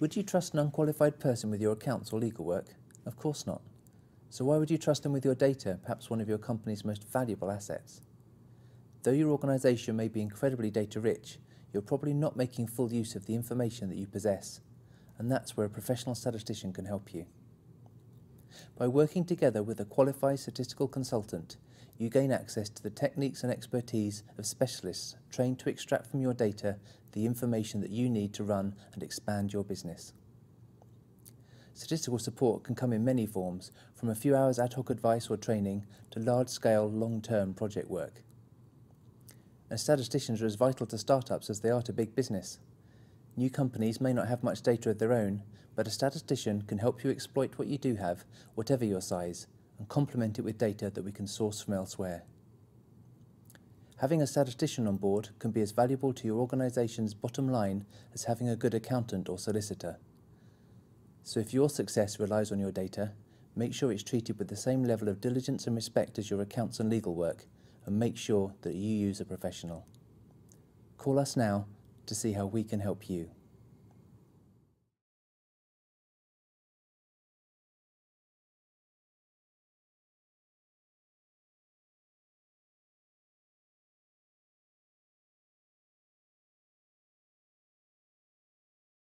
Would you trust an unqualified person with your accounts or legal work? Of course not. So why would you trust them with your data, perhaps one of your company's most valuable assets? Though your organisation may be incredibly data rich, you're probably not making full use of the information that you possess, and that's where a professional statistician can help you. By working together with a qualified statistical consultant, you gain access to the techniques and expertise of specialists trained to extract from your data the information that you need to run and expand your business. Statistical support can come in many forms, from a few hours ad hoc advice or training to large-scale, long-term project work. And statisticians are as vital to startups as they are to big business. New companies may not have much data of their own, but a statistician can help you exploit what you do have, whatever your size, and complement it with data that we can source from elsewhere. Having a statistician on board can be as valuable to your organisation's bottom line as having a good accountant or solicitor. So if your success relies on your data, make sure it's treated with the same level of diligence and respect as your accounts and legal work, and make sure that you use a professional. Call us now to see how we can help you.